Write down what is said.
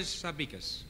Sabicas.